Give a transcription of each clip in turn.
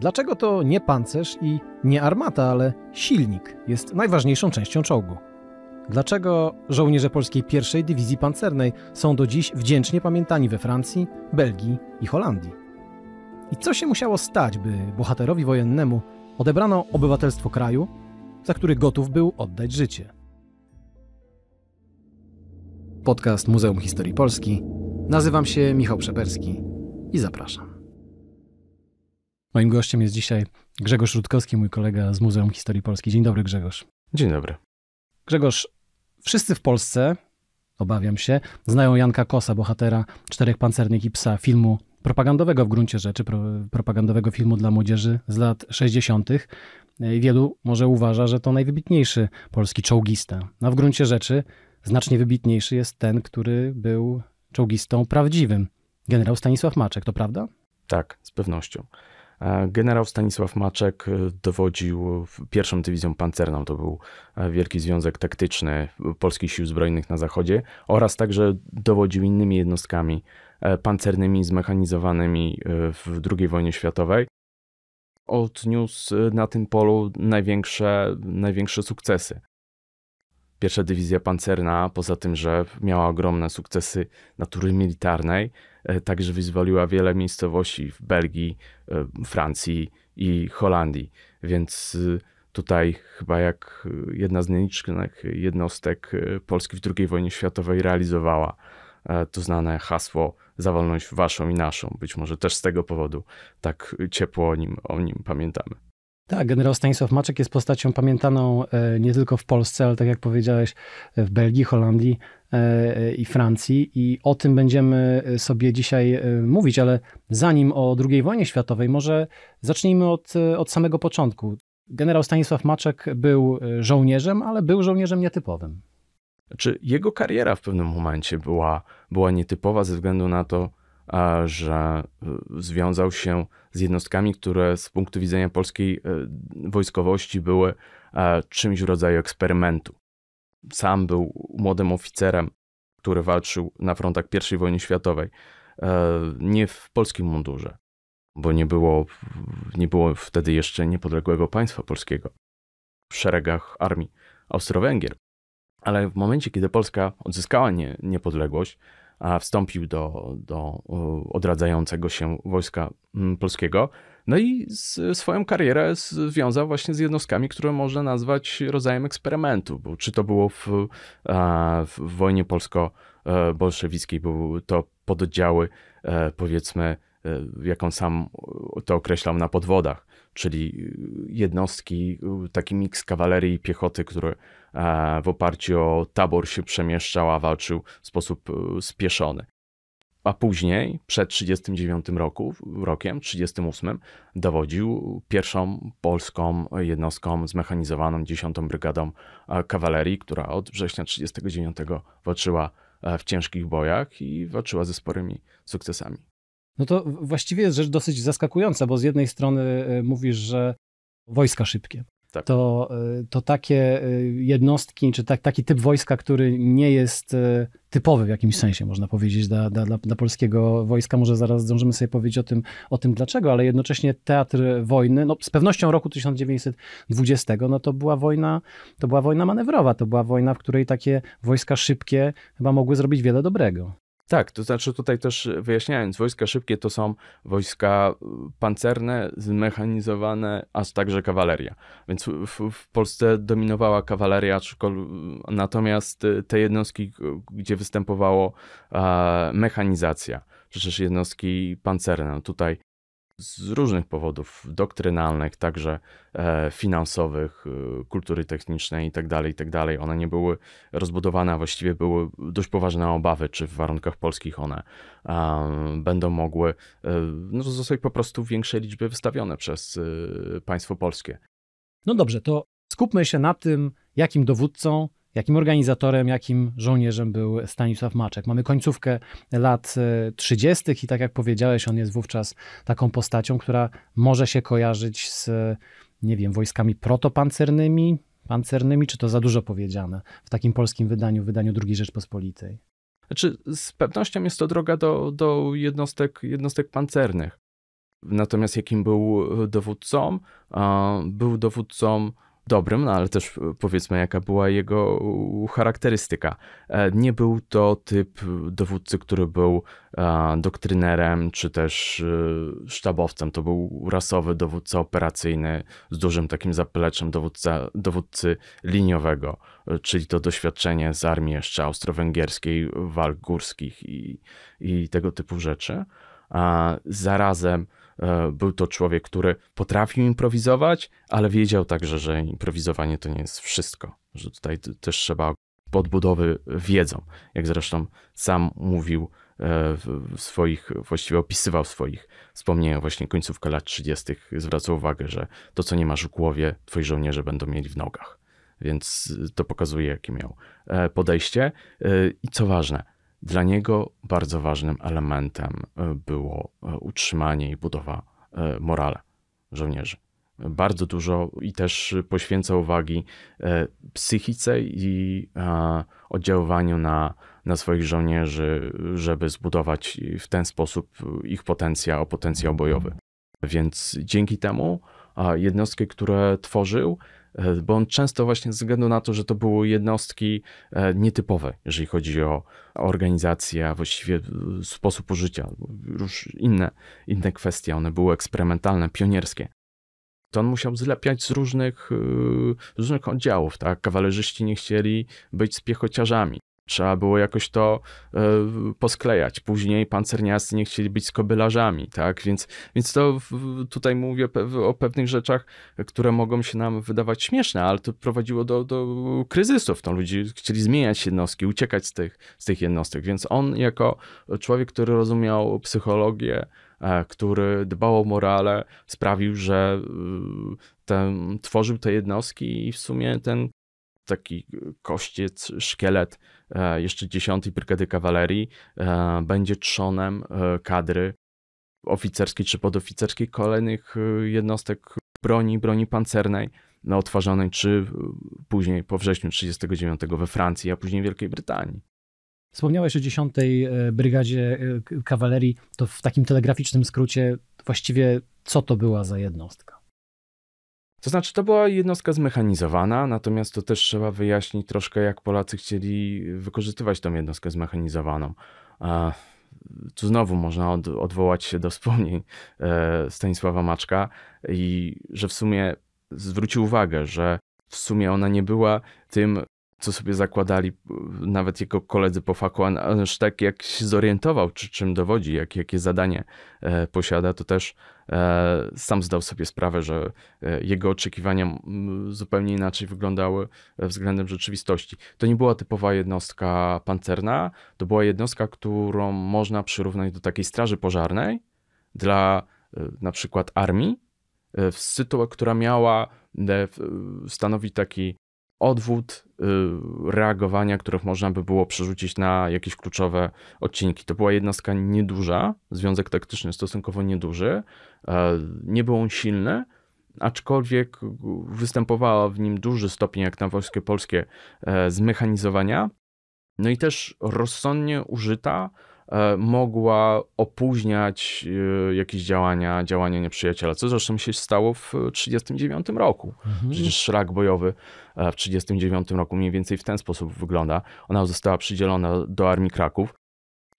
Dlaczego to nie pancerz i nie armata, ale silnik jest najważniejszą częścią czołgu? Dlaczego żołnierze polskiej pierwszej dywizji pancernej są do dziś wdzięcznie pamiętani we Francji, Belgii i Holandii? I co się musiało stać, by bohaterowi wojennemu odebrano obywatelstwo kraju, za który gotów był oddać życie? Podcast Muzeum Historii Polski. Nazywam się Michał Przeperski i zapraszam. Moim gościem jest dzisiaj Grzegorz Rutkowski, mój kolega z Muzeum Historii Polski. Dzień dobry, Grzegorz. Dzień dobry. Grzegorz, wszyscy w Polsce, obawiam się, znają Janka Kosa, bohatera Czterech Pancernych i Psa, filmu propagandowego w gruncie rzeczy, pro, propagandowego filmu dla młodzieży z lat 60. Wielu może uważa, że to najwybitniejszy polski czołgista. A w gruncie rzeczy znacznie wybitniejszy jest ten, który był czołgistą prawdziwym. Generał Stanisław Maczek, to prawda? Tak, z pewnością. Generał Stanisław Maczek e, dowodził pierwszą dywizją pancerną. To był e, wielki związek taktyczny polskich sił zbrojnych na zachodzie oraz także dowodził innymi jednostkami e, pancernymi zmechanizowanymi w II wojnie światowej. Odniósł na tym polu największe, największe sukcesy. Pierwsza dywizja pancerna, poza tym, że miała ogromne sukcesy natury militarnej, e, także wyzwoliła wiele miejscowości w Belgii, e, Francji i Holandii. Więc e, tutaj chyba jak jedna z nielicznych jednostek Polski w II wojnie światowej realizowała to znane hasło za wolność waszą i naszą. Być może też z tego powodu tak ciepło o nim, o nim pamiętamy. Tak, generał Stanisław Maczek jest postacią pamiętaną e, nie tylko w Polsce, ale tak jak powiedziałeś, w Belgii, Holandii e, i Francji. I o tym będziemy sobie dzisiaj e, mówić, ale zanim o II wojnie światowej, może zacznijmy od, od samego początku. Generał Stanisław Maczek był żołnierzem, ale był żołnierzem nietypowym. Czy jego kariera w pewnym momencie była, była nietypowa ze względu na to, że y, związał się z jednostkami, które z punktu widzenia polskiej y, wojskowości były czymś w rodzaju eksperymentu. Sam był młodym oficerem, który walczył na frontach I wojny światowej, e, nie w polskim mundurze, bo nie było, nie było wtedy jeszcze niepodległego państwa polskiego w szeregach armii Austro-Węgier. Ale w momencie, kiedy Polska odzyskała nie, niepodległość, wstąpił do, do odradzającego się wojska mm, polskiego. No i swoją karierę związał właśnie z jednostkami, które można nazwać rodzajem eksperymentu, bo czy to było w, w wojnie polsko-bolszewickiej, były to pododdziały, e, powiedzmy, e, jak on sam to określał, na podwodach, czyli jednostki, taki miks kawalerii i piechoty, które E, w oparciu o tabor się przemieszczał, a walczył w sposób e, spieszony. A później, przed 39 roku, rokiem, 38, dowodził pierwszą polską jednostką zmechanizowaną 10 Brygadą e, Kawalerii, która od września 39 walczyła w ciężkich bojach i walczyła ze sporymi sukcesami. No to właściwie jest rzecz dosyć zaskakująca, bo z jednej strony mówisz, że wojska szybkie, tak. to, y, to takie y, jednostki, czy tak, taki typ wojska, który nie jest y, typowy w jakimś sensie, można powiedzieć, dla, dla, dla polskiego wojska. Może zaraz zdążymy sobie powiedzieć o tym, o tym dlaczego, ale jednocześnie teatr wojny, no z pewnością roku 1920, no to była wojna, to była wojna manewrowa, to była wojna, w której takie wojska szybkie chyba mogły zrobić wiele dobrego. Tak, to znaczy tutaj też wyjaśniając, wojska szybkie to są wojska y, pancerne, zmechanizowane, a także kawaleria. Więc w, w Polsce dominowała kawaleria, natomiast y, te jednostki, gdzie występowało mechanizacja, też jednostki pancerne, no tutaj z różnych powodów doktrynalnych, także e, finansowych, e, kultury technicznej itd., tak itd. Tak one nie były rozbudowane, a właściwie były dość poważne obawy, czy w warunkach polskich one będą mogły e, no, zostać po prostu w większej liczbie wystawione przez państwo polskie. No dobrze, to skupmy się na tym, jakim dowódcą jakim organizatorem, jakim żołnierzem był Stanisław Maczek. Mamy końcówkę lat 30. E, i tak jak powiedziałeś, on jest wówczas taką postacią, która może się kojarzyć z, nie wiem, wojskami protopancernymi, pancernymi, czy to za dużo powiedziane w takim polskim wydaniu, wydaniu II Rzeczpospolitej? Znaczy, z pewnością jest to droga do, do jednostek, jednostek pancernych. Natomiast jakim był dowódcą? Był dowódcą dobrym, no ale też e, powiedzmy, jaka była jego charakterystyka. E, nie był to typ dowódcy, który był e, doktrynerem czy też sztabowcem. To był rasowy dowódca operacyjny z dużym takim zapleczem dowódca, dowódcy liniowego, czyli to doświadczenie z armii jeszcze austro-węgierskiej, walk górskich i, i tego typu rzeczy. A zarazem był to człowiek, który potrafił improwizować, ale wiedział także, że improwizowanie to nie jest wszystko, że tutaj też trzeba podbudowy wiedzą, jak zresztą sam mówił e, w swoich, właściwie opisywał w swoich wspomnieniach właśnie końcówkę lat 30. zwracał uwagę, że to, co nie masz w głowie, twoi żołnierze będą mieli w nogach. Więc to pokazuje, jakie miał e, podejście. I co ważne, dla niego bardzo ważnym elementem e, było e, utrzymanie i budowa e, morale żołnierzy. Bardzo dużo i też poświęca uwagi psychice i oddziaływaniu na, na swoich żołnierzy, żeby zbudować w ten sposób ich potencjał, potencjał bojowy. Więc dzięki temu jednostki, które tworzył, bo on często właśnie ze względu na to, że to były jednostki e, nietypowe, jeżeli chodzi o organizację, a właściwie e, sposób użycia, już inne, inne kwestie, one były eksperymentalne, pionierskie. To on musiał zlepiać z różnych, z różnych oddziałów, tak? Kawalerzyści nie chcieli być z piechociarzami. Trzeba było jakoś to e, posklejać. Później pancerniasty nie chcieli być skobylarzami, tak? Więc, więc to w, tutaj mówię o pewnych rzeczach, które mogą się nam wydawać śmieszne, ale to prowadziło do, do kryzysów. To ludzie chcieli zmieniać jednostki, uciekać z tych, z tych jednostek. Więc on jako człowiek, który rozumiał psychologię, e, który dbał o morale, sprawił, że e, ten, tworzył te jednostki i w sumie ten taki kościec, szkielet e, jeszcze 10 Brygady Kawalerii e, będzie trzonem e, kadry oficerskiej czy podoficerskiej kolejnych jednostek broni, broni pancernej na otwarzonej, czy później po wrześniu 1939 we Francji, a później Wielkiej Brytanii. Wspomniałeś o 10 Brygadzie Kawalerii, to w takim telegraficznym skrócie właściwie co to była za jednostka? To znaczy, to była jednostka zmechanizowana, natomiast to też trzeba wyjaśnić troszkę, jak Polacy chcieli wykorzystywać tą jednostkę zmechanizowaną. Tu znowu można od, odwołać się do wspomnień e, Stanisława Maczka i że w sumie zwrócił uwagę, że w sumie ona nie była tym co sobie zakładali nawet jego koledzy po faku, aż tak jak się zorientował, czy czym dowodzi, jak, jakie zadanie e, posiada, to też e, sam zdał sobie sprawę, że e, jego oczekiwania zupełnie inaczej wyglądały względem rzeczywistości. To nie była typowa jednostka pancerna, to była jednostka, którą można przyrównać do takiej straży pożarnej dla na przykład armii, która miała stanowić taki odwód y, reagowania, których można by było przerzucić na jakieś kluczowe odcinki. To była jednostka nieduża, związek taktyczny stosunkowo nieduży, e, nie był on silny, aczkolwiek występowała w nim duży stopień, jak na wojskie polskie, e, zmechanizowania, no i też rozsądnie użyta mogła opóźniać e, jakieś działania, działania nieprzyjaciela, co zresztą się stało w 1939 roku. Mhm. Przecież szlak bojowy e, w 1939 roku mniej więcej w ten sposób wygląda. Ona została przydzielona do Armii Kraków.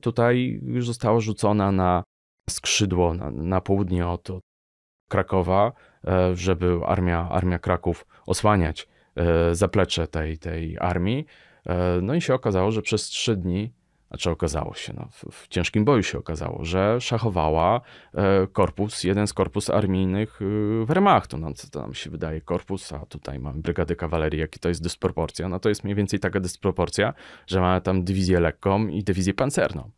Tutaj już została rzucona na skrzydło na, na południe od, Krakowa, żeby armia, armia Kraków osłaniać zaplecze tej, tej armii. No i się okazało, że przez trzy dni znaczy okazało się, no, w, ciężkim boju się okazało, że szachowała e, korpus, jeden z korpus armijnych e, Wehrmachtu. No, to nam się wydaje, korpus, a tutaj mamy brygady kawalerii, jaki to jest dysproporcja? No to jest mniej więcej taka dysproporcja, że mamy tam dywizję lekką i dywizję pancerną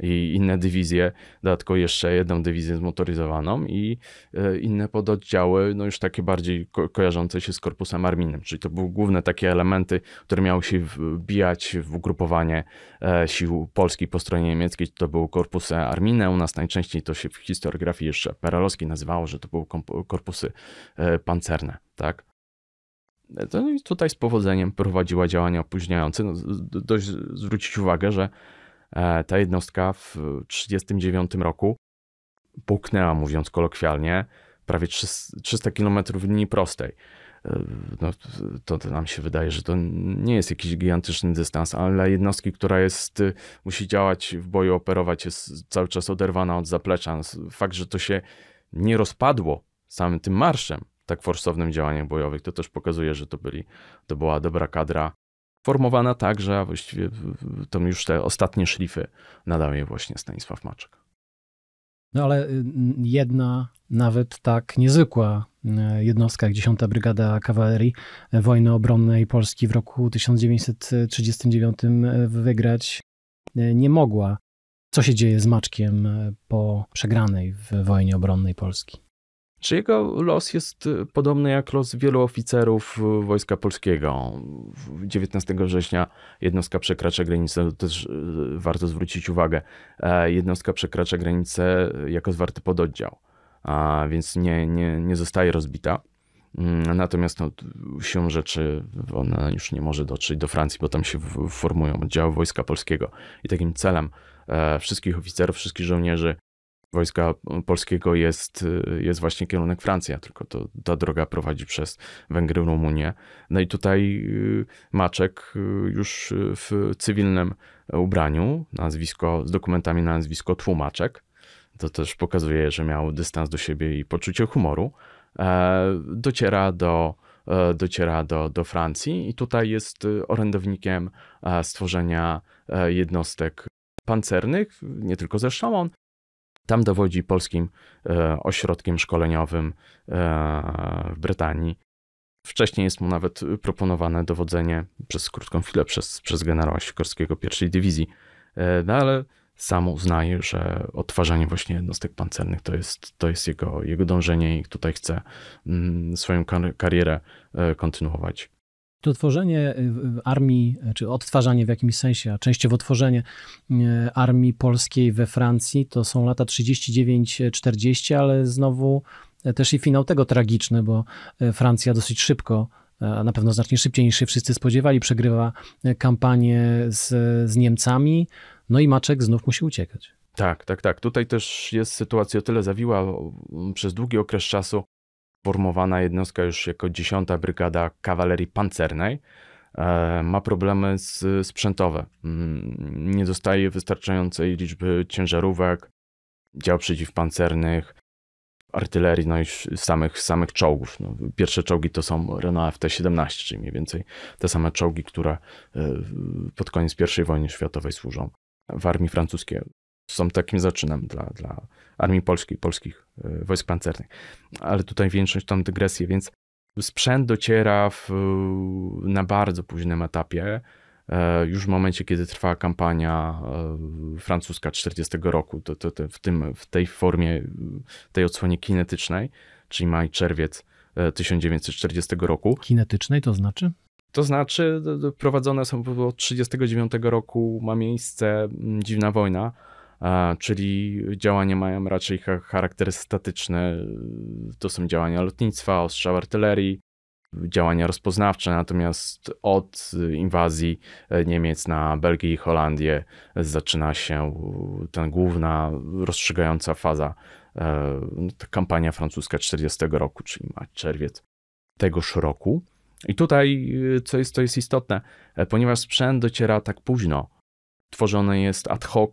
i inne dywizje, dodatkowo jeszcze jedną dywizję zmotoryzowaną i e, inne pododdziały, no już takie bardziej ko kojarzące się z korpusem armijnym, czyli to były główne takie elementy, które miały się wbijać w ugrupowanie e, sił polskich po stronie niemieckiej, to były korpusy armijne, u nas najczęściej to się w historiografii jeszcze perelowskiej nazywało, że to były korpusy e, pancerne, tak? No i tutaj z powodzeniem prowadziła działania opóźniające. No, dość zwrócić uwagę, że ta jednostka w 1939 roku połknęła, mówiąc kolokwialnie, prawie 300 km linii prostej. E, no, to, to nam się wydaje, że to nie jest jakiś gigantyczny dystans, ale dla jednostki, która jest, y, musi działać w boju, operować, jest cały czas oderwana od zaplecza. Fakt, że to się nie rozpadło samym tym marszem, tak forsownym działaniach bojowych, to też pokazuje, że to, byli, to była dobra kadra, formowana tak, że właściwie to już te ostatnie szlify nadał je właśnie Stanisław Maczek. No ale y, jedna nawet tak niezwykła y, jednostka jak 10. Brygada Kawalerii y, wojny obronnej Polski w roku 1939 wygrać nie mogła. Co się dzieje z Maczkiem po przegranej w wojnie obronnej Polski? Czy jego los jest y, podobny jak los wielu oficerów y, Wojska Polskiego? 19 września jednostka przekracza granicę, to też y, warto zwrócić uwagę, e, jednostka przekracza granicę jako zwarty pododdział, więc nie, nie, nie zostaje rozbita. Mm, natomiast no, rzeczy ona już nie może dotrzeć do Francji, bo tam się formują oddziały Wojska Polskiego. I takim celem e, wszystkich oficerów, wszystkich żołnierzy wojska polskiego jest, jest właśnie kierunek Francja, tylko to, ta droga prowadzi przez Węgry, Rumunię. No i tutaj y, Maczek już w cywilnym ubraniu, nazwisko, z dokumentami na nazwisko Tłumaczek, to też pokazuje, że miał dystans do siebie i poczucie humoru, e, dociera do, e, dociera do, do Francji i tutaj jest orędownikiem e, stworzenia jednostek pancernych, nie tylko ze Szamon, tam dowodzi polskim e, ośrodkiem szkoleniowym e, w Brytanii. Wcześniej jest mu nawet proponowane dowodzenie przez krótką chwilę przez, przez generała Sikorskiego pierwszej dywizji, e, no ale sam uznaje, że odtwarzanie właśnie jednostek pancernych to jest, to jest jego, jego dążenie i tutaj chce mm, swoją karierę kontynuować. To tworzenie y, armii, czy odtwarzanie w jakimś sensie, a częściowo tworzenie y, armii polskiej we Francji to są lata 39-40, ale znowu e, też i finał tego tragiczny, bo e, Francja dosyć szybko, a na pewno znacznie szybciej niż się wszyscy spodziewali, przegrywa e, kampanię z, z Niemcami, no i Maczek znów musi uciekać. Tak, tak, tak. Tutaj też jest sytuacja o tyle zawiła przez długi okres czasu formowana jednostka już jako 10 Brygada Kawalerii Pancernej e, ma problemy sprzętowe. Mm, nie dostaje wystarczającej liczby ciężarówek, dział przeciwpancernych, artylerii, no i samych, samych czołgów. No, pierwsze czołgi to są Renault FT-17, czyli mniej więcej te same czołgi, które e, pod koniec I wojny światowej służą w armii francuskiej są takim zaczynem dla, dla armii polskiej, polskich e, wojsk pancernych. Ale tutaj większość tam dygresję, więc sprzęt dociera w, na bardzo późnym etapie, e, już w momencie, kiedy trwała kampania e, francuska 40 roku, to, to, to w, tym, w tej formie, tej odsłonie kinetycznej, czyli maj, czerwiec 1940 roku. Kinetycznej to znaczy? To znaczy, prowadzone są od 1939 roku, ma miejsce dziwna wojna, czyli działania mają raczej charakter statyczny. To są działania lotnictwa, ostrzał artylerii, działania rozpoznawcze, natomiast od inwazji Niemiec na Belgię i Holandię zaczyna się ta główna rozstrzygająca faza, e, ta kampania francuska 40 roku, czyli ma czerwiec tegoż roku. I tutaj, co jest, to jest istotne, e, ponieważ sprzęt dociera tak późno, tworzony jest ad hoc,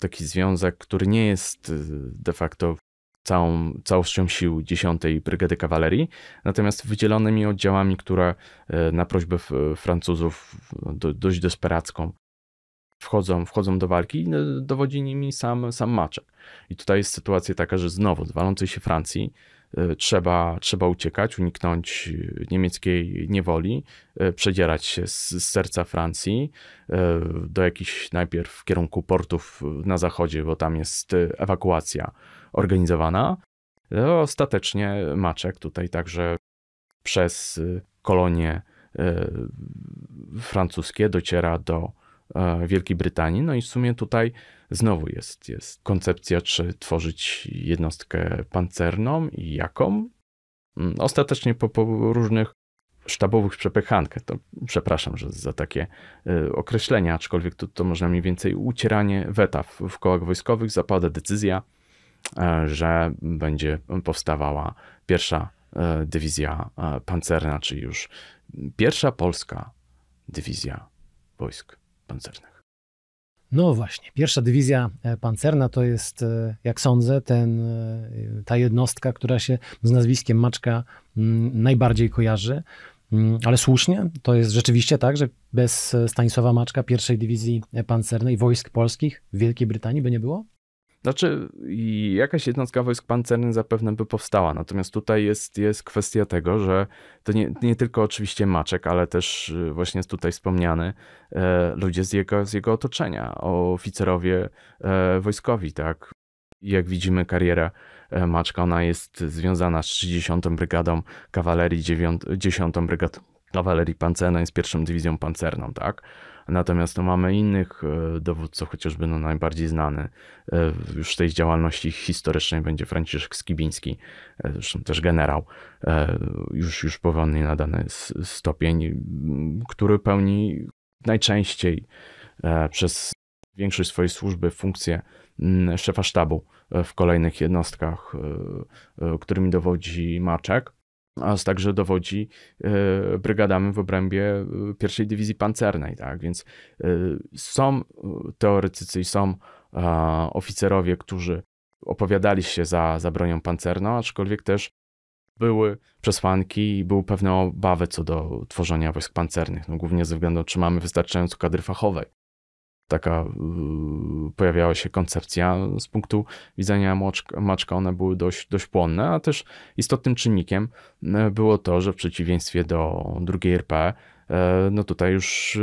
taki związek, który nie jest y, de facto całą, całością sił 10 Brygady Kawalerii, natomiast wydzielonymi oddziałami, które y, na prośbę Francuzów do, dość desperacką wchodzą, wchodzą do walki i y, dowodzi nimi sam, sam Maczek. I tutaj jest sytuacja taka, że znowu z walącej się Francji trzeba, trzeba uciekać, uniknąć niemieckiej niewoli, e, przedzierać się z, z serca Francji e, do jakichś najpierw w kierunku portów na zachodzie, bo tam jest ewakuacja organizowana. Ostatecznie Maczek tutaj także przez kolonie francuskie dociera do Wielkiej Brytanii. No i w sumie tutaj znowu jest, jest koncepcja, czy tworzyć jednostkę pancerną i jaką. Mm, ostatecznie po, po różnych sztabowych przepychankach, to przepraszam że za takie y, określenia, aczkolwiek to, to można mniej więcej ucieranie weta w, w kołach wojskowych, zapada decyzja, że będzie powstawała pierwsza dywizja pancerna, czyli już pierwsza polska dywizja wojsk pancernych. No właśnie, pierwsza dywizja e, pancerna to jest, e, jak sądzę, ten, e, ta jednostka, która się z nazwiskiem Maczka mm, najbardziej kojarzy. Mm, ale słusznie, to jest rzeczywiście tak, że bez Stanisława Maczka pierwszej dywizji pancernej wojsk polskich w Wielkiej Brytanii by nie było? Znaczy, jakaś jednostka wojsk pancernych zapewne by powstała, natomiast tutaj jest, jest kwestia tego, że to nie, nie tylko oczywiście Maczek, ale też y, właśnie jest tutaj wspomniany e, ludzie z jego, z jego otoczenia, oficerowie e, wojskowi, tak. Jak widzimy, kariera e, Maczka, ona jest związana z 30. Brygadą Kawalerii, 9, 10. Brygadą Kawalerii Pancernej, z pierwszą dywizją pancerną, tak. Natomiast no, mamy innych e, dowódców, chociażby no, najbardziej znany. E, już tej działalności historycznej będzie Franciszek Skibiński, e, zresztą też generał, już, już powolnie nadany stopień, który pełni najczęściej przez większość swojej służby funkcję szefa sztabu w kolejnych jednostkach, którymi dowodzi Maczek a także dowodzi e, brygadami w obrębie e, pierwszej dywizji pancernej, tak? Więc e, są teoretycy i są oficerowie, którzy opowiadali się za, za bronią pancerną, aczkolwiek też były przesłanki i były pewne obawy co do tworzenia wojsk pancernych, no głównie ze względu, czy mamy wystarczająco kadry fachowej taka y, pojawiała się koncepcja. Z punktu widzenia Maczka, one były dość, dość płonne, a też istotnym czynnikiem y, było to, że w przeciwieństwie do drugiej RP, y, no tutaj już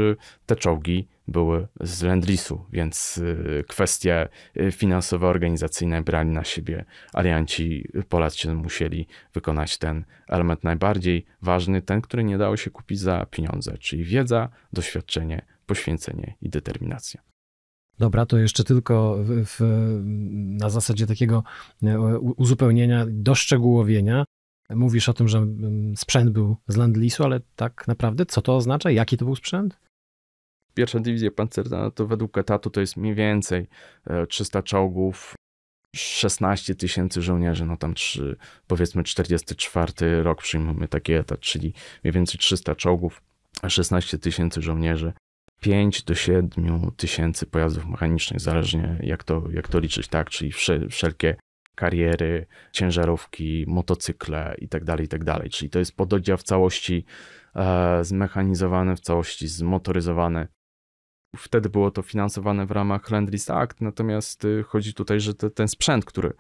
te czołgi były z Lendlisu, więc kwestie finansowe, organizacyjne brali na siebie alianci. Polacy musieli wykonać ten element najbardziej ważny, ten, który nie dało się kupić za pieniądze, czyli wiedza, doświadczenie, poświęcenie i determinacja. Dobra, to jeszcze tylko w, w, na zasadzie takiego e, uzupełnienia, doszczegółowienia. Mówisz o tym, że mm, sprzęt był z Landlisu, ale tak naprawdę co to oznacza? Jaki to był sprzęt? Pierwsza dywizja pancerna to według etatu to jest mniej więcej 300 e, czołgów, 16 tysięcy żołnierzy, no tam trzy, powiedzmy 44 rok przyjmujemy taki etat, czyli mniej więcej 300 czołgów, 16 tysięcy żołnierzy. 5 do 7 tysięcy pojazdów mechanicznych, zależnie jak to, jak to liczyć, tak? Czyli wszelkie kariery, ciężarówki, motocykle i tak dalej, i tak. Czyli to jest pododdział w całości e, zmechanizowany, w całości zmotoryzowany. Wtedy było to finansowane w ramach Land Act, natomiast y, chodzi tutaj, że te, ten sprzęt, który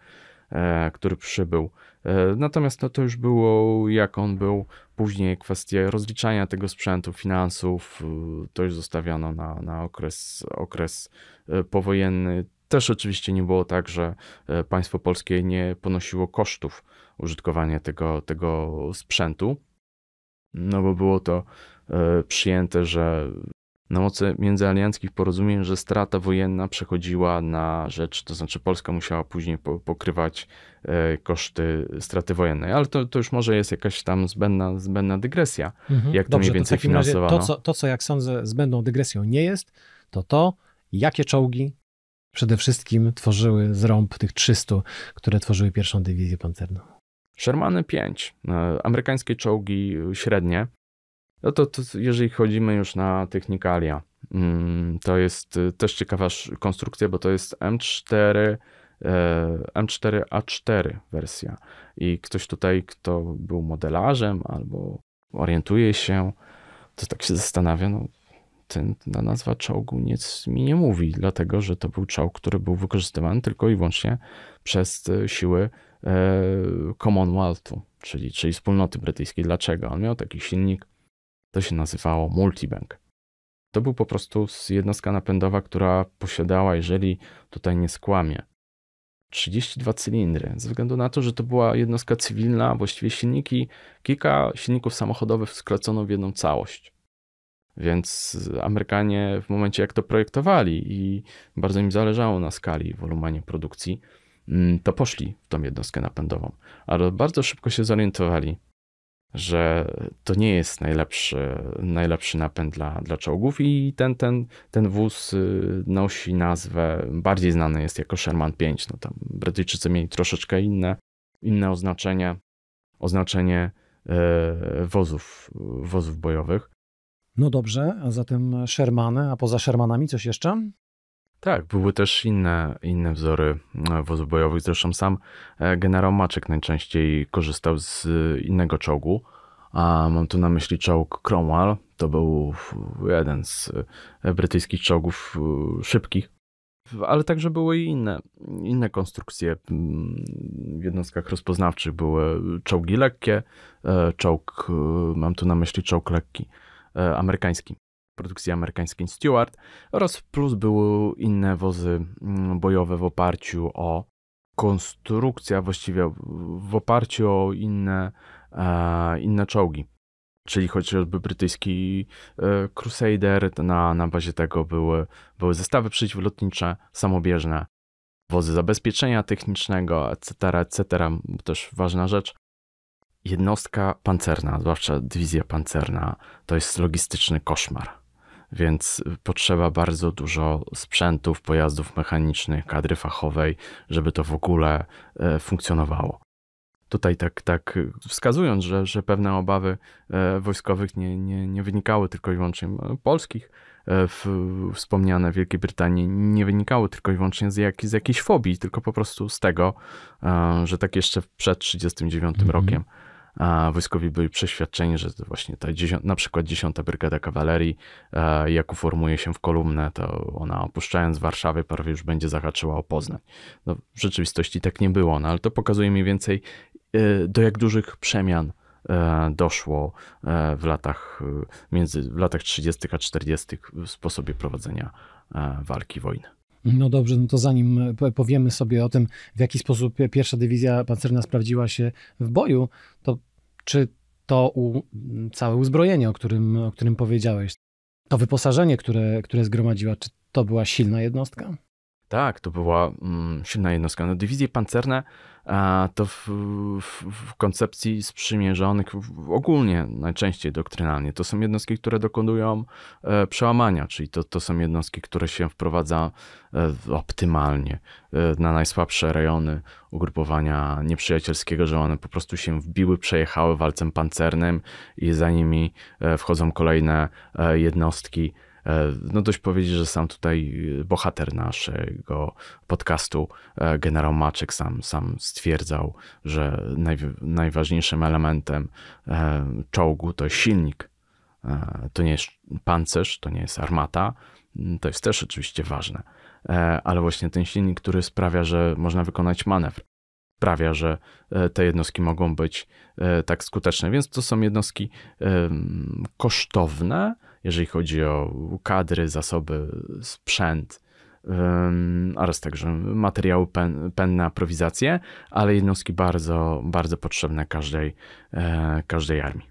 który przybył. E, natomiast no, to już było jak on był. Później kwestie rozliczania tego sprzętu, finansów, e, to już zostawiano na, na okres, okres powojenny. Też oczywiście nie było tak, że państwo polskie nie ponosiło kosztów użytkowania tego, tego sprzętu, no bo było to przyjęte, że na mocy międzyalianckich porozumień, że strata wojenna przechodziła na rzecz, to znaczy Polska musiała później pokrywać e, koszty straty wojennej, ale to, to już może jest jakaś tam zbędna, zbędna dygresja, mhm. jak to Dobrze, mniej więcej to finansowano. To co, to, co jak sądzę zbędną dygresją nie jest, to to, jakie czołgi przede wszystkim tworzyły zrąb tych 300, które tworzyły pierwszą dywizję pancerną. Shermany 5, e, amerykańskie czołgi średnie, no to, to jeżeli chodzimy już na technikalia, mm, to jest y, też ciekawa konstrukcja, bo to jest M4, M4A4 wersja. I ktoś tutaj, kto był modelarzem albo orientuje się, to tak się zastanawia, no ten, ta nazwa czołgu nic mi nie mówi, dlatego że to był czołg, który był wykorzystywany tylko i wyłącznie przez y, siły e, Commonwealthu, czyli, czyli wspólnoty brytyjskiej. Dlaczego? On miał taki silnik to się nazywało multibank. To był po prostu jednostka napędowa, która posiadała, jeżeli tutaj nie skłamie, 32 cylindry, ze względu na to, że to była jednostka cywilna, właściwie silniki, kilka silników samochodowych sklecono w jedną całość. Więc Amerykanie w momencie jak to projektowali i bardzo im zależało na skali, wolumenie produkcji, mm, to poszli w tą jednostkę napędową. Ale bardzo szybko się zorientowali, że to nie jest najlepszy, najlepszy napęd dla, dla czołgów i ten, ten, ten wóz y, nosi nazwę, bardziej znany jest jako Sherman 5. No tam Brytyjczycy mieli troszeczkę inne, inne oznaczenie, oznaczenie e, wozów, wozów bojowych. No dobrze, a zatem Shermany, a poza Shermanami coś jeszcze? Tak, były też inne, inne wzory e, wozów bojowych. Zresztą sam e, generał Maczek najczęściej korzystał z innego czołgu. A mam tu na myśli czołg Cromwell. To był jeden z e, brytyjskich czołgów szybkich. Ale także były i inne, inne konstrukcje. W jednostkach rozpoznawczych były czołgi lekkie, czołg, mam tu na myśli czołg lekki amerykański produkcji amerykańskiej Stewart oraz plus były inne wozy mm, bojowe w oparciu o konstrukcję, właściwie w oparciu o inne, e, inne czołgi. Czyli chociażby brytyjski e, Crusader, na, na bazie tego były, były zestawy przeciwlotnicze, samobieżne, wozy zabezpieczenia technicznego, etc., etc. Też ważna rzecz. Jednostka pancerna, zwłaszcza dywizja pancerna, to jest logistyczny koszmar więc potrzeba bardzo dużo sprzętów, pojazdów mechanicznych, kadry fachowej, żeby to w ogóle e, funkcjonowało. Tutaj tak, tak wskazując, że, że pewne obawy e, wojskowych nie, nie, nie wynikały tylko i wyłącznie e, polskich, w, wspomniane w Wielkiej Brytanii nie wynikały tylko i wyłącznie z, jak, z jakiejś fobii, tylko po prostu z tego, że tak jeszcze przed 1939 mm -hmm. rokiem a wojskowi byli przeświadczeni, że właśnie ta na przykład 10 Brygada Kawalerii, jak uformuje się w kolumnę, to ona opuszczając Warszawę prawie już będzie zahaczyła o Poznań. No, w rzeczywistości tak nie było, no, ale to pokazuje mniej więcej e, do jak dużych przemian e, doszło e, w latach między w latach 30. a 40. w sposobie prowadzenia walki wojny. No dobrze, no to zanim powiemy sobie o tym, w jaki sposób pierwsza dywizja pancerna sprawdziła się w boju, to czy to u, całe uzbrojenie, o którym, o którym powiedziałeś, to wyposażenie, które, które zgromadziła, czy to była silna jednostka? Tak, to była mm, silna jednostka. No, dywizje pancerne to w, w, w, koncepcji sprzymierzonych ogólnie najczęściej doktrynalnie. To są jednostki, które dokonują e, przełamania, czyli to, to są jednostki, które się wprowadza e, optymalnie e, na najsłabsze rejony ugrupowania nieprzyjacielskiego, że one po prostu się wbiły, przejechały walcem pancernym i za nimi wchodzą kolejne jednostki no dość powiedzieć, że sam tutaj bohater naszego podcastu, e, generał Maczek, sam, sam stwierdzał, że naj, najważniejszym elementem e, czołgu to jest silnik. To nie jest pancerz, to nie jest armata, to jest też oczywiście ważne, ale właśnie ten silnik, który sprawia, że można wykonać manewr sprawia, że te jednostki mogą być tak skuteczne. Więc to są jednostki kosztowne, jeżeli chodzi o kadry, zasoby, sprzęt oraz także materiały pen, penne, aprowizację, ale jednostki bardzo, bardzo potrzebne każdej, e, każdej armii.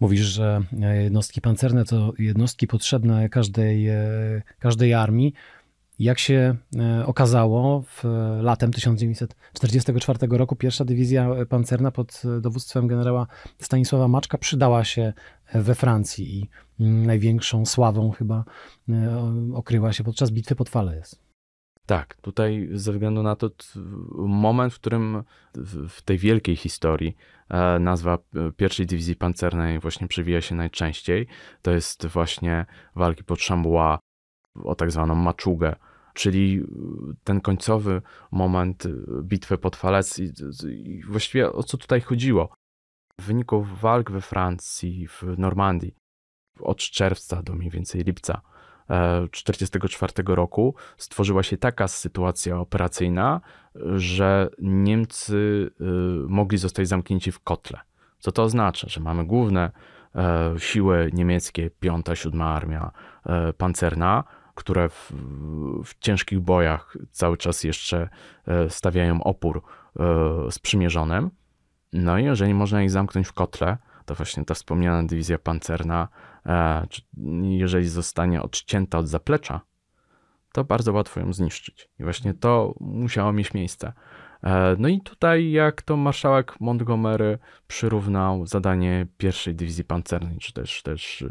Mówisz, że jednostki pancerne to jednostki potrzebne każdej, e, każdej armii. Jak się e, okazało, w latem 1944 roku pierwsza dywizja pancerna pod dowództwem generała Stanisława Maczka przydała się we Francji i największą sławą chyba e, okryła się podczas bitwy pod Falaise. Tak, tutaj ze względu na to moment, w którym w tej wielkiej historii e, nazwa pierwszej dywizji pancernej właśnie przewija się najczęściej, to jest właśnie walki pod Chambois o tak zwaną maczugę, czyli ten końcowy moment bitwy pod Falaise i właściwie o co tutaj chodziło. W wyniku walk we Francji, w Normandii, od czerwca do mniej więcej lipca 1944 e, roku stworzyła się taka sytuacja operacyjna, że Niemcy e, mogli zostać zamknięci w kotle. Co to oznacza? Że mamy główne e, siły niemieckie, 5, 7 armia pancerna, które w, w, ciężkich bojach cały czas jeszcze stawiają opór sprzymierzonym. No i jeżeli można ich zamknąć w kotle, to właśnie ta wspomniana dywizja pancerna, e, jeżeli zostanie odcięta od zaplecza, to bardzo łatwo ją zniszczyć. I właśnie to musiało mieć miejsce. No i tutaj, jak to marszałek Montgomery przyrównał zadanie pierwszej dywizji pancernej, czy też, też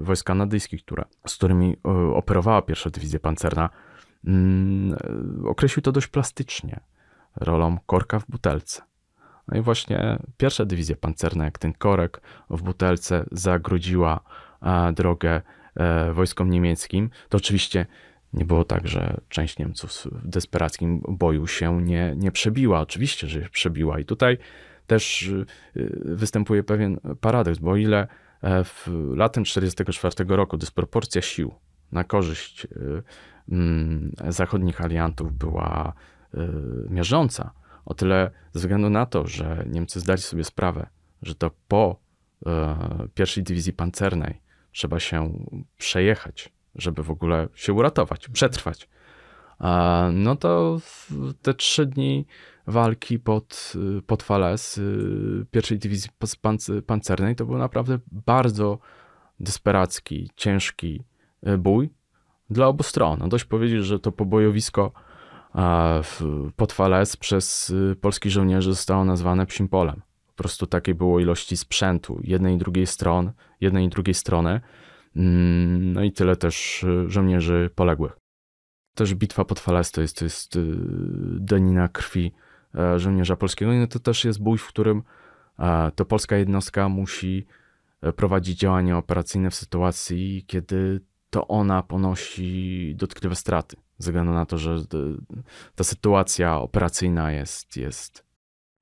wojsk kanadyjskich, które, z którymi operowała pierwsza dywizja pancerna, mm, określił to dość plastycznie rolą korka w butelce. No i właśnie pierwsza dywizja pancerna, jak ten korek w butelce, zagrodziła drogę e, wojskom niemieckim. To oczywiście nie było tak, że część Niemców w desperackim boju się nie, nie przebiła. Oczywiście, że się przebiła. I tutaj też y, występuje pewien paradoks, bo o ile e, w latem 1944 roku dysproporcja sił na korzyść zachodnich aliantów była miażdżąca, o tyle ze względu na to, że Niemcy zdali sobie sprawę, że to po e, pierwszej dywizji pancernej trzeba się przejechać, żeby w ogóle się uratować, przetrwać. No to te trzy dni walki pod, pod Fales y, pierwszej dywizji pancernej to był naprawdę bardzo desperacki, ciężki y, bój dla obu stron. No dość powiedzieć, że to pobojowisko pod Fales przez y, polskich żołnierzy zostało nazwane Psim Polem. Po prostu takiej było ilości sprzętu jednej i drugiej strony, jednej i drugiej strony. Mm, no i tyle też y, żołnierzy poległych. Też bitwa pod Fales to jest, to jest y, danina krwi e, żołnierza polskiego. No i to też jest bój, w którym e, to polska jednostka musi e, prowadzić działania operacyjne w sytuacji, kiedy to ona ponosi dotkliwe straty ze względu na to, że ta sytuacja operacyjna jest, jest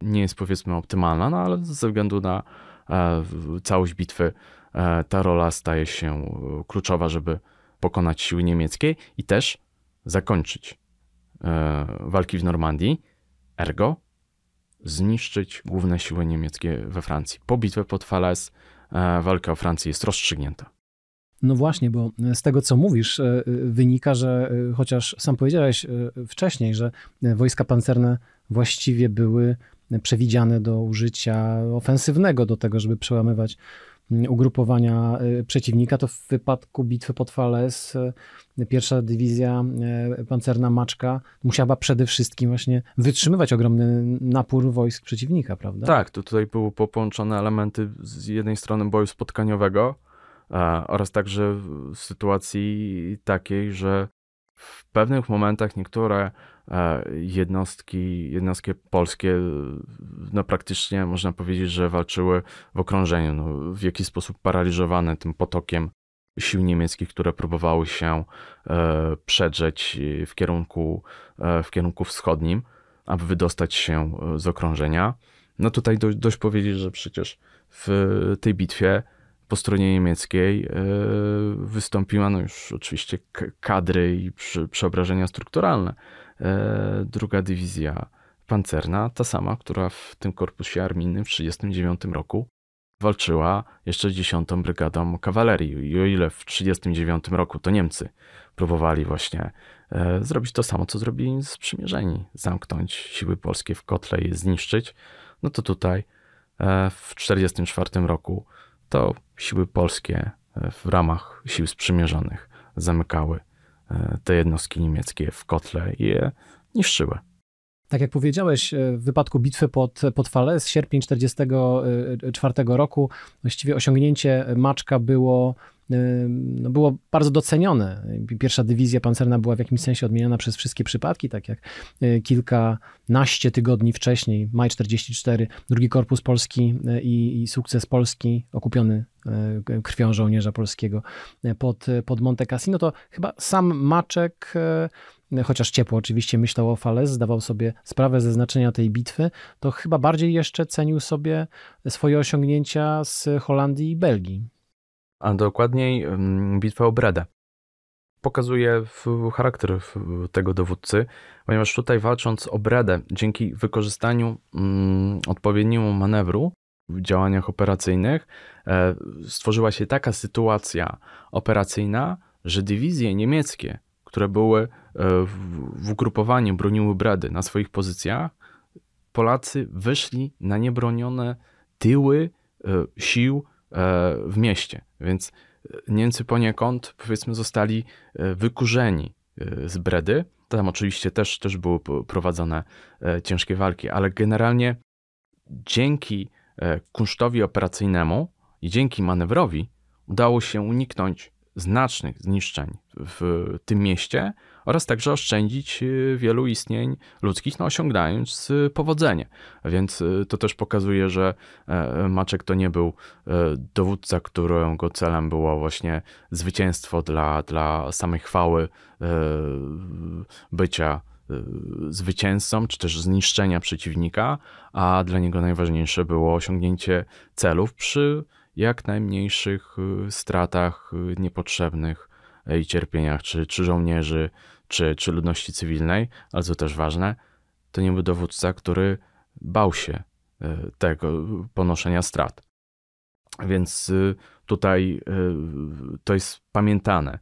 nie jest powiedzmy optymalna, no ale ze względu na e, całość bitwy e, ta rola staje się e, kluczowa, żeby pokonać siły niemieckie i też zakończyć walki w Normandii, ergo zniszczyć główne siły niemieckie we Francji. Po bitwie pod Falaise walka o Francję jest rozstrzygnięta. No właśnie, bo z tego, co mówisz, e, wynika, że e, chociaż sam powiedziałeś e, wcześniej, że wojska pancerne właściwie były przewidziane do użycia ofensywnego, do tego, żeby przełamywać ugrupowania przeciwnika, to w wypadku bitwy pod Fales pierwsza dywizja pancerna Maczka musiała przede wszystkim właśnie wytrzymywać ogromny napór wojsk przeciwnika, prawda? Tak, tutaj były połączone elementy z jednej strony boju spotkaniowego, oraz także w sytuacji takiej, że w pewnych momentach niektóre e, jednostki, jednostki polskie no praktycznie można powiedzieć, że walczyły w okrążeniu, no, w jakiś sposób paraliżowane tym potokiem sił niemieckich, które próbowały się e, przedrzeć w kierunku, e, w kierunku wschodnim, aby wydostać się z okrążenia. No tutaj dość powiedzieć, że przecież w tej bitwie po stronie niemieckiej e, wystąpiła no już oczywiście kadry i przeobrażenia strukturalne. E, druga dywizja pancerna, ta sama, która w tym korpusie armijnym w 1939 roku walczyła jeszcze 10. Brygadą Kawalerii. I o ile w 1939 roku to Niemcy próbowali właśnie e, zrobić to samo, co zrobili sprzymierzeni, zamknąć siły polskie w kotle i zniszczyć, no to tutaj w 1944 roku to siły polskie e, w ramach sił sprzymierzonych zamykały e, te jednostki niemieckie w kotle i je niszczyły. Tak jak powiedziałeś, e, w wypadku bitwy pod, pod Fales, sierpień 1944 roku, właściwie osiągnięcie Maczka było no było bardzo docenione. Pierwsza dywizja pancerna była w jakimś sensie odmieniona przez wszystkie przypadki, tak jak kilkanaście tygodni wcześniej, maj 44, drugi korpus polski i, i sukces Polski okupiony krwią żołnierza polskiego pod, pod Monte Cassino, to chyba sam Maczek chociaż ciepło oczywiście myślał o Fales, zdawał sobie sprawę ze znaczenia tej bitwy, to chyba bardziej jeszcze cenił sobie swoje osiągnięcia z Holandii i Belgii a dokładniej bitwę o Bredę. Pokazuje charakter tego dowódcy, ponieważ tutaj walcząc o Bredę, dzięki wykorzystaniu mm, odpowiedniego manewru w działaniach operacyjnych, e, stworzyła się taka sytuacja operacyjna, że dywizje niemieckie, które były e, w ugrupowaniu, broniły Bredy na swoich pozycjach, Polacy wyszli na niebronione tyły e, sił w mieście. Więc e, Niemcy poniekąd, powiedzmy, zostali e, wykurzeni e, z Bredy. Tam oczywiście też, też były prowadzone ciężkie walki, ale generalnie dzięki kunsztowi operacyjnemu i dzięki manewrowi udało się uniknąć znacznych zniszczeń w tym mieście oraz także oszczędzić y, wielu istnień ludzkich, no osiągając y, powodzenie. Więc y, to też pokazuje, że e, Maczek to nie był e, dowódca, którego celem było właśnie zwycięstwo dla, dla samej chwały e, bycia zwycięzcą, czy też zniszczenia przeciwnika, a dla niego najważniejsze było osiągnięcie celów przy jak najmniejszych stratach niepotrzebnych i cierpieniach, czy, czy żołnierzy, czy, czy ludności cywilnej, ale co też ważne, to nie był dowódca, który bał się e, tego ponoszenia strat. Więc e, tutaj e, to jest pamiętane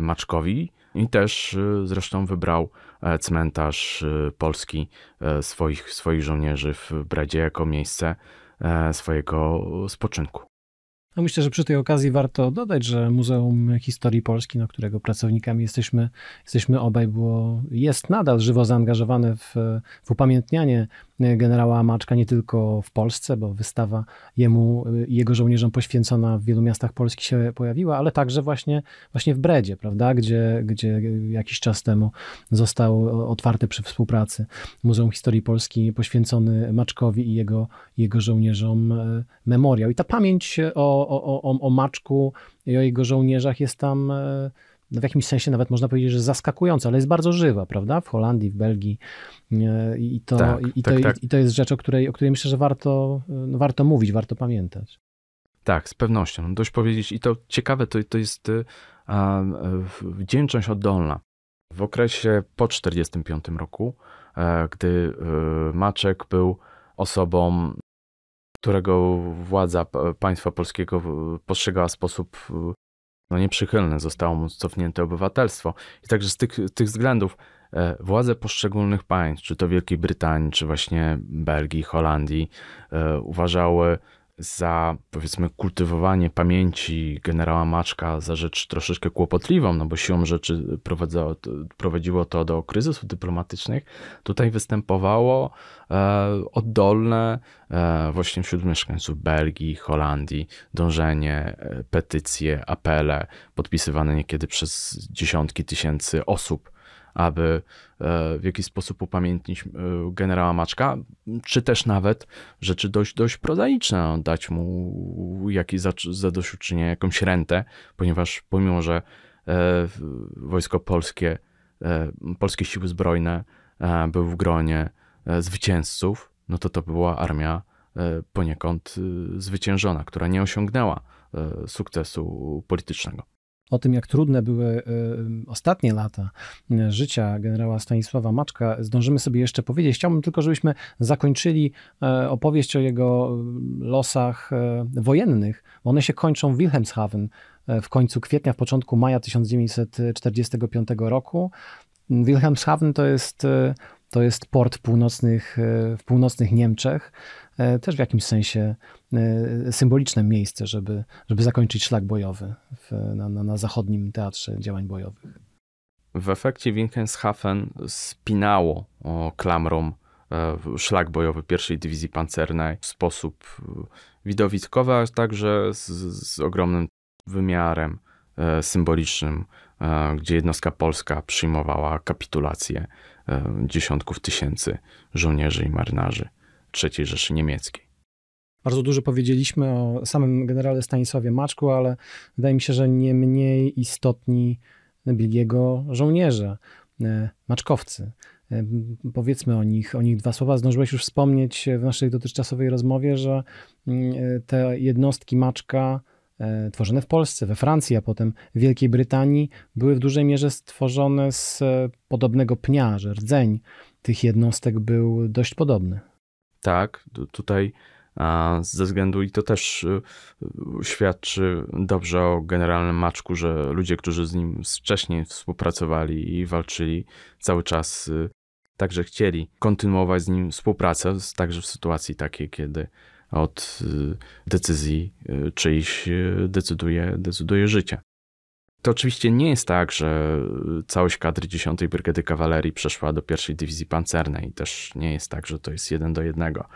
Maczkowi i też zresztą wybrał cmentarz polski swoich, swoich żołnierzy w Bradzie jako miejsce swojego spoczynku. No myślę, że przy tej okazji warto dodać, że Muzeum Historii Polski, na którego pracownikami jesteśmy, jesteśmy obaj, było, jest nadal żywo zaangażowane w, w upamiętnianie generała Maczka nie tylko w Polsce, bo wystawa jemu i jego żołnierzom poświęcona w wielu miastach Polski się pojawiła, ale także właśnie, właśnie w Bredzie, prawda, gdzie, gdzie jakiś czas temu został otwarty przy współpracy Muzeum Historii Polski poświęcony Maczkowi i jego, jego żołnierzom e, memoriał. I ta pamięć o, o, o, o Maczku i o jego żołnierzach jest tam e, w jakimś sensie nawet można powiedzieć, że zaskakująca, ale jest bardzo żywa, prawda? W Holandii, w Belgii. I to, tak, i, to, tak, tak. i to jest rzecz, o której, o której myślę, że warto, no warto mówić, warto pamiętać. Tak, z pewnością. Dość powiedzieć, i to ciekawe, to, to jest a, wdzięczność oddolna. W okresie po 1945 roku, e, gdy Maczek był osobą, którego władza państwa polskiego postrzegała w sposób no, nieprzychylny, zostało mu cofnięte obywatelstwo. I także z tych, tych względów e, władze poszczególnych państw, czy to Wielkiej Brytanii, czy właśnie Belgii, Holandii, e, uważały za powiedzmy kultywowanie pamięci generała Maczka za rzecz troszeczkę kłopotliwą, no bo siłą rzeczy prowadziło prowadziło to do kryzysów dyplomatycznych. Tutaj występowało e, oddolne e, właśnie wśród mieszkańców Belgii, Holandii dążenie, e, petycje, apele podpisywane niekiedy przez dziesiątki tysięcy osób aby e, w jakiś sposób upamiętnić e, generała Maczka, czy też nawet rzeczy dość, dość prozaiczne, dać mu jakieś zadośćuczynienie, jakąś rentę, ponieważ pomimo, że e, wojsko polskie, polskie siły zbrojne były w gronie zwycięzców, no to to była armia poniekąd zwyciężona, która nie osiągnęła sukcesu politycznego o tym, jak trudne były y, ostatnie lata y, życia generała Stanisława Maczka, zdążymy sobie jeszcze powiedzieć. Chciałbym tylko, żebyśmy zakończyli y, opowieść o jego losach wojennych. One się kończą w Wilhelmshaven w końcu kwietnia, w początku maja 1945 roku. Wilhelmshaven to jest, to jest port północnych, w północnych Niemczech. E, też w jakimś sensie e, symboliczne miejsce, żeby, żeby zakończyć szlak bojowy w, na, na, na zachodnim teatrze działań bojowych. W efekcie Wilhelmshaven spinało klamrą e, szlak bojowy pierwszej dywizji pancernej w sposób widowiskowy, a także z, z ogromnym wymiarem symbolicznym, gdzie jednostka polska przyjmowała kapitulację dziesiątków tysięcy żołnierzy i marynarzy. III Rzeszy Niemieckiej. Bardzo dużo powiedzieliśmy o samym generale Stanisławie Maczku, ale wydaje mi się, że nie mniej istotni byli jego żołnierze, e, maczkowcy. E, powiedzmy o nich, o nich dwa słowa. Zdążyłeś już wspomnieć w naszej dotychczasowej rozmowie, że mm, e, te jednostki Maczka tworzone w Polsce, we Francji, a potem w Wielkiej Brytanii, były w dużej mierze stworzone z podobnego pnia, że rdzeń tych jednostek był dość podobny. Tak, tutaj ze względu, i to też y, świadczy dobrze o generalnym Maczku, że ludzie, którzy z nim wcześniej współpracowali i walczyli cały czas, y, także chcieli kontynuować z nim współpracę, także w sytuacji takiej, kiedy od y, decyzji czyjś decyduje, decyduje życie. To oczywiście nie jest tak, że całość kadry 10 Brygady Kawalerii przeszła do pierwszej dywizji pancernej. Też nie jest tak, że to jest jeden do jednego.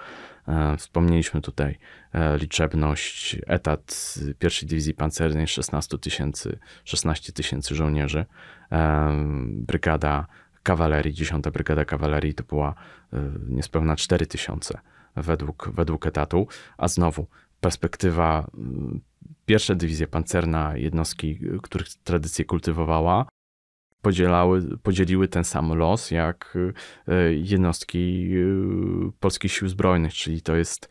E, wspomnieliśmy tutaj e, liczebność, etat pierwszej dywizji pancernej 16 tysięcy, 16 tysięcy żołnierzy. E, brygada kawalerii, 10 Brygada Kawalerii to była niespełna 4 tysiące według, według etatu, a znowu perspektywa pierwsza dywizja pancerna, jednostki, których tradycję kultywowała, podzielały, podzieliły ten sam los jak e, jednostki e, polskich sił zbrojnych, czyli to jest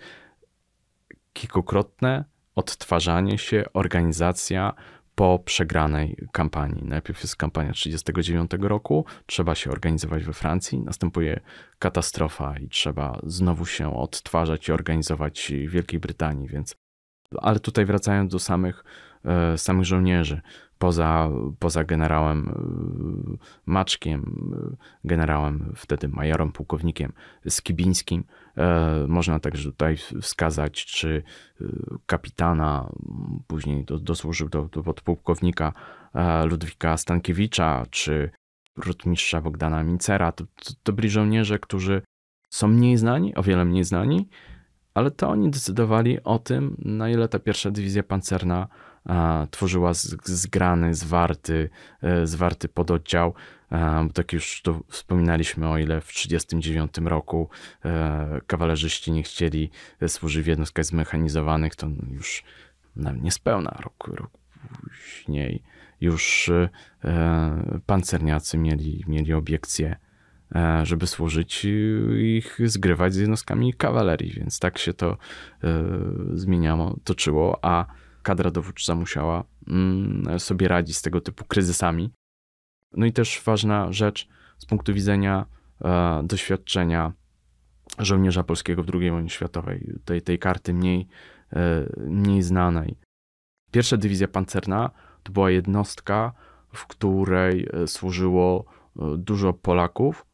kilkukrotne odtwarzanie się, organizacja po przegranej kampanii. Najpierw jest kampania 1939 roku, trzeba się organizować we Francji, następuje katastrofa i trzeba znowu się odtwarzać i organizować w Wielkiej Brytanii, więc ale tutaj wracając do samych, e, samych żołnierzy, poza, poza generałem e, Maczkiem, e, generałem wtedy majorem, pułkownikiem Skibińskim, można także tutaj wskazać, czy kapitana, później do, dosłużył do, do podpułkownika Ludwika Stankiewicza, czy rotmistrza Bogdana Mincera. To, to, to byli żołnierze, którzy są mniej znani, o wiele mniej znani, ale to oni decydowali o tym, na ile ta pierwsza dywizja pancerna a, tworzyła z, zgrany, zwarty, e, zwarty pododdział. A, tak już tu wspominaliśmy, o ile w 1939 roku e, kawalerzyści nie chcieli służyć w jednostkach zmechanizowanych, to już no, niespełna rok, rok później już e, pancerniacy mieli, mieli obiekcje E, żeby służyć ich zgrywać z jednostkami kawalerii, więc tak się to e, zmieniało, toczyło, a kadra dowódcza musiała mm, sobie radzić z tego typu kryzysami. No i też ważna rzecz z punktu widzenia e, doświadczenia żołnierza polskiego w II wojnie światowej, tej, tej karty mniej, mniej znanej. Pierwsza dywizja pancerna to była jednostka, w której służyło dużo Polaków,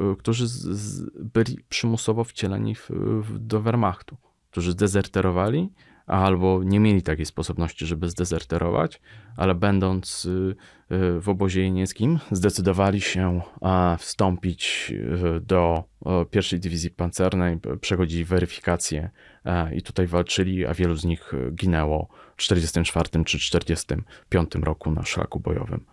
E, którzy z, z, byli przymusowo wcieleni w, w, do Wehrmachtu, którzy zdezerterowali albo nie mieli takiej sposobności, żeby zdezerterować, ale będąc e, e, w obozie jenieckim, zdecydowali się wstąpić do pierwszej dywizji pancernej, przechodzili weryfikację i tutaj walczyli, a wielu z nich ginęło w 44 czy 45 roku na szlaku bojowym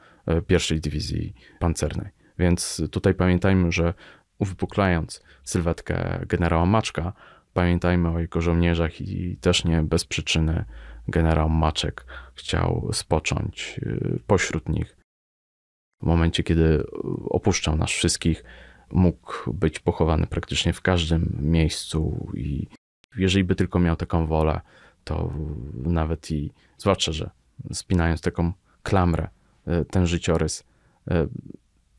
pierwszej dywizji pancernej. Więc tutaj pamiętajmy, że uwypuklając sylwetkę generała Maczka, pamiętajmy o jego żołnierzach i też nie bez przyczyny generał Maczek chciał spocząć y, pośród nich. W momencie, kiedy opuszczał nas wszystkich, mógł być pochowany praktycznie w każdym miejscu i jeżeli by tylko miał taką wolę, to nawet i, zwłaszcza, że spinając taką klamrę, y, ten życiorys y,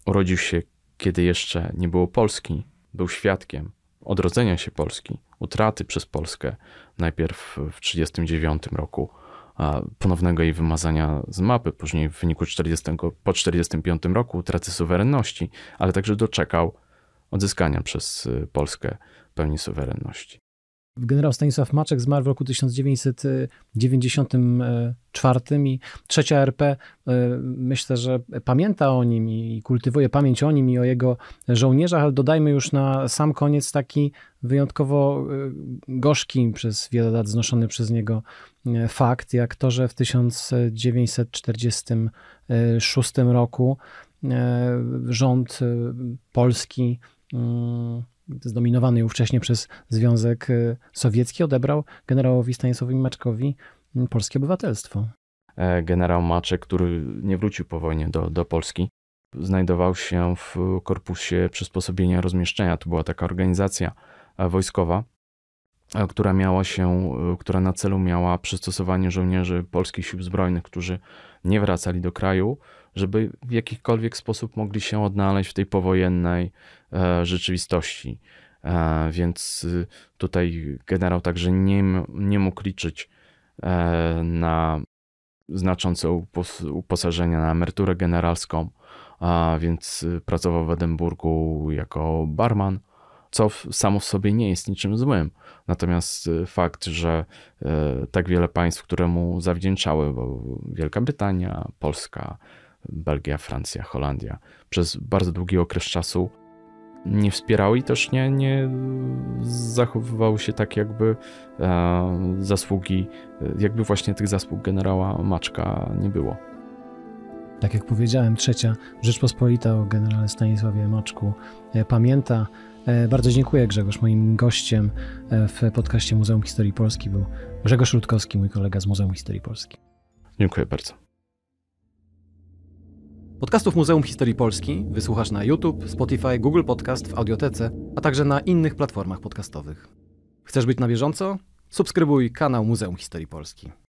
Urodził się, kiedy jeszcze nie było Polski, był świadkiem odrodzenia się Polski, utraty przez Polskę, najpierw w 1939 roku, ponownego jej wymazania z mapy, później w wyniku 40, po 1945 roku utraty suwerenności, ale także doczekał odzyskania przez Polskę pełni suwerenności. Generał Stanisław Maczek zmarł w roku 1994 i trzecia RP e, myślę, że pamięta o nim i kultywuje pamięć o nim i o jego żołnierzach, ale dodajmy już na sam koniec taki wyjątkowo e, gorzki przez wiele lat znoszony przez niego e, fakt, jak to, że w 1946 roku rząd polski mm, zdominowany już wcześniej przez Związek e, Sowiecki, odebrał generałowi Stanisławowi Maczkowi polskie obywatelstwo. E, generał Maczek, który nie wrócił po wojnie do, do Polski, znajdował się w korpusie przysposobienia rozmieszczenia. To była taka organizacja e, wojskowa, która miała się, która na celu miała przystosowanie żołnierzy polskich sił zbrojnych, którzy nie wracali do kraju, żeby w jakikolwiek sposób mogli się odnaleźć w tej powojennej e, rzeczywistości. E, więc tutaj generał także nie, nie mógł liczyć e, na znaczące uposażenie na emeryturę generalską, więc pracował w Edynburgu jako barman, co samo w sobie nie jest niczym złym. Natomiast fakt, że tak wiele państw, które mu zawdzięczały, bo Wielka Brytania, Polska, Belgia, Francja, Holandia, przez bardzo długi okres czasu nie wspierały i też nie, nie zachowywały się tak, jakby e, zasługi, jakby właśnie tych zasług generała Maczka nie było. Tak jak powiedziałem, trzecia Rzeczpospolita o generale Stanisławie Maczku e, pamięta. E, bardzo dziękuję Grzegorz. Moim gościem e, w podcaście Muzeum Historii Polski był Grzegorz Rutkowski, mój kolega z Muzeum Historii Polski. Dziękuję bardzo. Podcastów Muzeum Historii Polski wysłuchasz na YouTube, Spotify, Google Podcast, w Audiotece, a także na innych platformach podcastowych. Chcesz być na bieżąco? Subskrybuj kanał Muzeum Historii Polski.